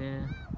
there.